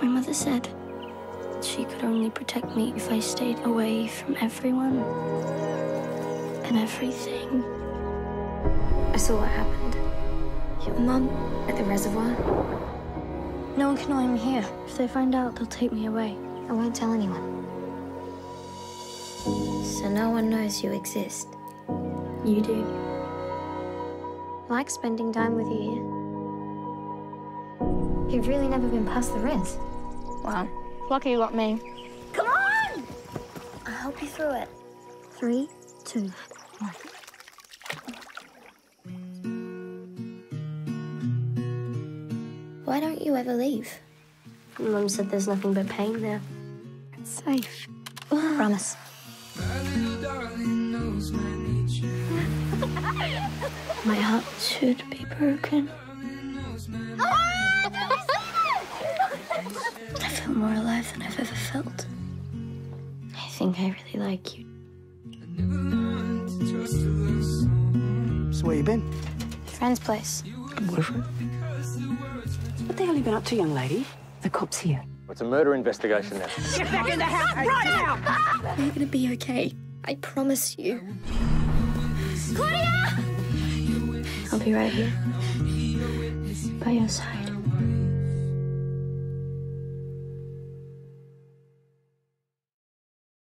My mother said she could only protect me if I stayed away from everyone and everything. I saw what happened. Your mum at the reservoir. No one can know I'm here. If they find out, they'll take me away. I won't tell anyone. So no one knows you exist. You do. I like spending time with you here. You've really never been past the res. Wow. Lucky you got me. Come on! I'll help you through it. Three, two, one. Why don't you ever leave? Mum said there's nothing but pain there. It's safe. Promise. My heart should be broken. I feel more alive than I've ever felt. I think I really like you. So where you been? Friend's place. Boyfriend? What the hell have you been up to, young lady? The cop's here. It's a murder investigation now. Get back in the house right now! You're gonna be okay. I promise you. Claudia! I'll be right here. By your side.